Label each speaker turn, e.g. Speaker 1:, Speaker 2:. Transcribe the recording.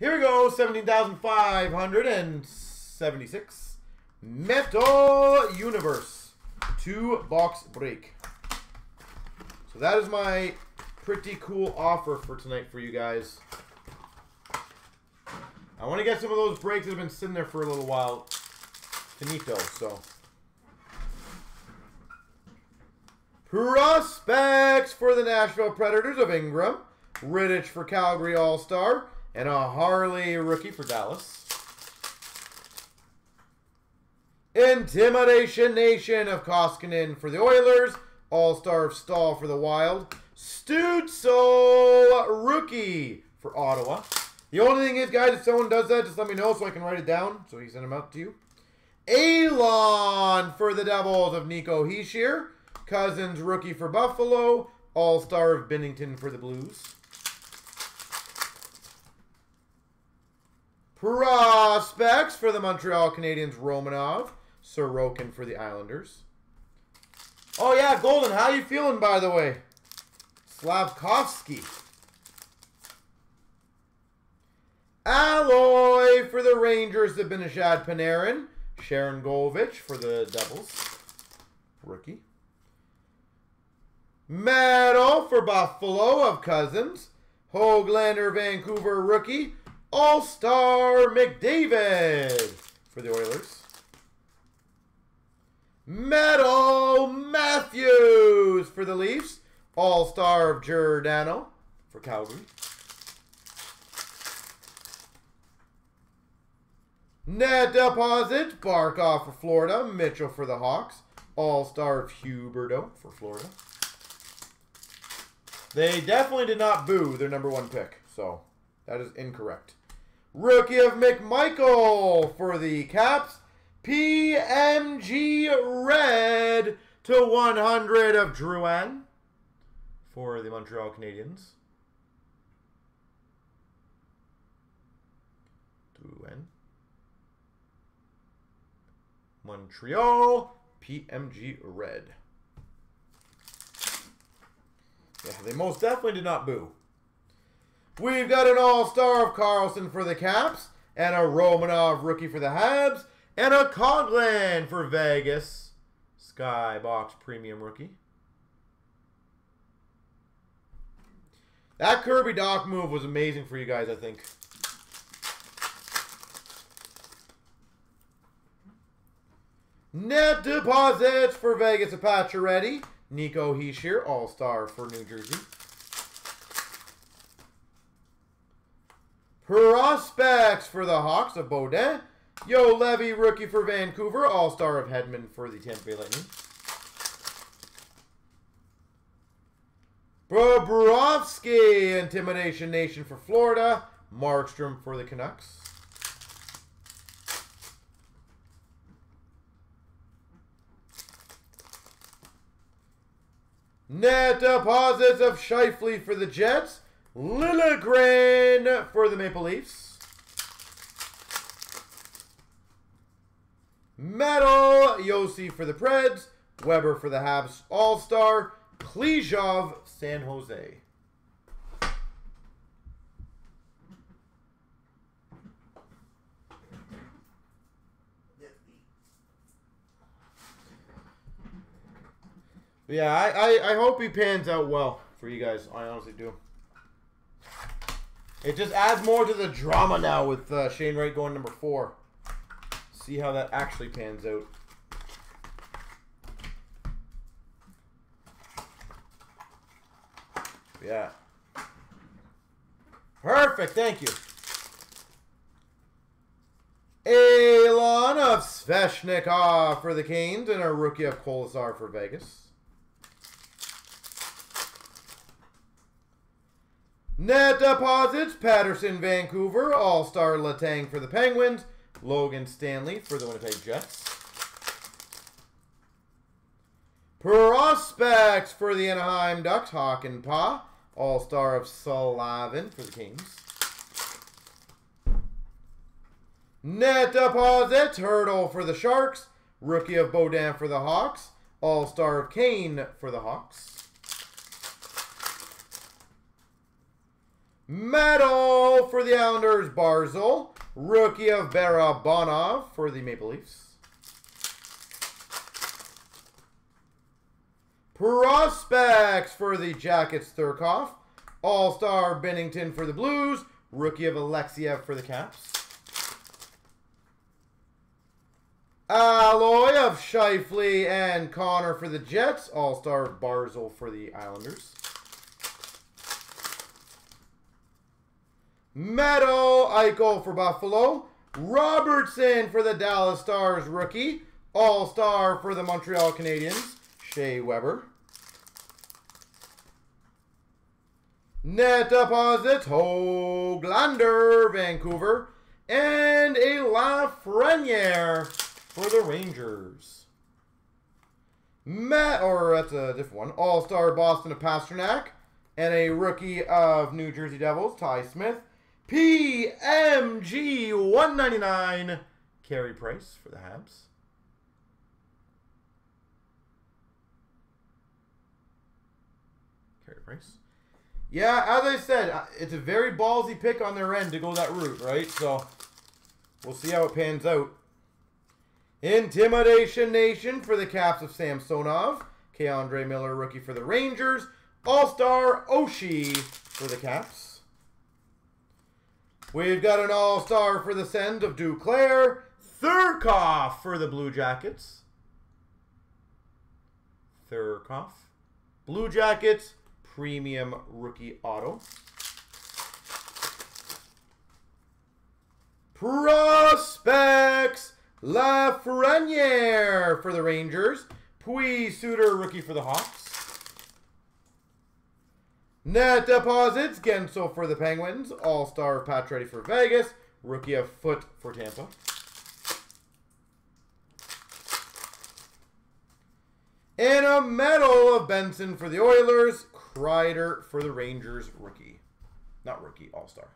Speaker 1: Here we go, 17,576. Metal Universe. Two box break. So that is my pretty cool offer for tonight for you guys. I want to get some of those breaks that have been sitting there for a little while. Finito, so. Prospects for the Nashville Predators of Ingram. Rittich for Calgary All-Star. And a Harley rookie for Dallas. Intimidation Nation of Koskinen for the Oilers. All-Star of Stahl for the Wild. Stützle rookie for Ottawa. The only thing is, guys, if someone does that, just let me know so I can write it down. So he sent them out to you. Alloy for the Devils of Nico Hischier. Cozens rookie for Buffalo. All-Star of Binnington for the Blues. Prospects for the Montreal Canadiens, Romanov. Sorokin for the Islanders. Oh, yeah, Golden, how you feeling, by the way? Slavkovsky. Alloy for the Rangers, the Benishad Panarin. Sharangovich for the Devils. Rookie. Metal for Buffalo of Cozens. Hoglander, Vancouver rookie. All-Star McDavid for the Oilers. Metal Matthews for the Leafs. All-Star of Giordano for Calgary. Net deposit, Barkov for Florida. Mitchell for the Hawks. All-Star of Huberdeau for Florida. They definitely did not boo their number one pick, so that is incorrect. Rookie of McMichael for the Caps. PMG Red to 100 of Drouin for the Montreal Canadiens. Drouin. Montreal PMG Red. Yeah, they most definitely did not boo. We've got an All-Star of Carlson for the Caps, and a Romanov rookie for the Habs, and a Coghlan for Vegas. Skybox Premium rookie. That Kirby Dach move was amazing for you guys, I think. Net deposits for Vegas Pacioretty. Nico Hischier, All-Star for New Jersey. Prospects for the Hawks of Beaudin. Yo Levy, rookie for Vancouver. All-Star of Hedman for the Tampa Bay Lightning. Bobrovsky, Intimidation Nation for Florida. Markstrom for the Canucks. Net deposits of Scheifele for the Jets. Liljegren for the Maple Leafs. Metal Josi for the Preds. Weber for the Habs All-Star. Klejov, San Jose. Yeah, I, I, I hope he pans out well for you guys. I honestly do. It just adds more to the drama now with uh, Shane Wright going number four. See how that actually pans out. Yeah. Perfect, thank you. Alloy of Svechnikov for the Canes and a rookie of Kolesar for Vegas. Net deposits, Pettersson, Vancouver. All-Star Letang for the Penguins. Logan Stanley for the Winnipeg Jets. Prospects for the Anaheim Ducks. Hakanpää. All-Star of Sullivan for the Kings. Net deposits, Hertl for the Sharks. Rookie of Beaudin for the Hawks. All-Star of Kane for the Hawks. Medal for the Islanders, Barzal. Rookie of Barabanov for the Maple Leafs. Prospects for the Jackets, Thurkoff. All-Star Binnington for the Blues. Rookie of Alexeyev for the Caps. Alloy of Scheifele and Connor for the Jets. All-Star Barzal for the Islanders. Metal Eichel for Buffalo. Robertson for the Dallas Stars rookie. All-Star for the Montreal Canadiens. Shea Weber. Net deposits, Hoglander, Vancouver. And a Lafreniere for the Rangers. Matt, or that's a different one. All-Star Boston of Pastrnak. And a rookie of New Jersey Devils, Ty Smith. PMG 199, Carey Price for the Habs. Carey Price. Yeah, as I said, uh, it's a very ballsy pick on their end to go that route, right? So, we'll see how it pans out. Intimidation Nation for the Caps of Samsonov. K'Andre Miller, rookie for the Rangers. All-Star Oshie for the Caps. We've got an All-Star for the Sens of Duclair. Thurkoff for the Blue Jackets. Thurkoff. Blue Jackets, premium rookie auto. Prospects, Lafreniere for the Rangers. Pius Suter, rookie for the Hawks. Net deposits, Guentzel for the Penguins. All-Star patch ready for Vegas. Rookie of Foote for Tampa. And a Metal of Benson for the Oilers. Kreider for the Rangers rookie. Not rookie, All-Star.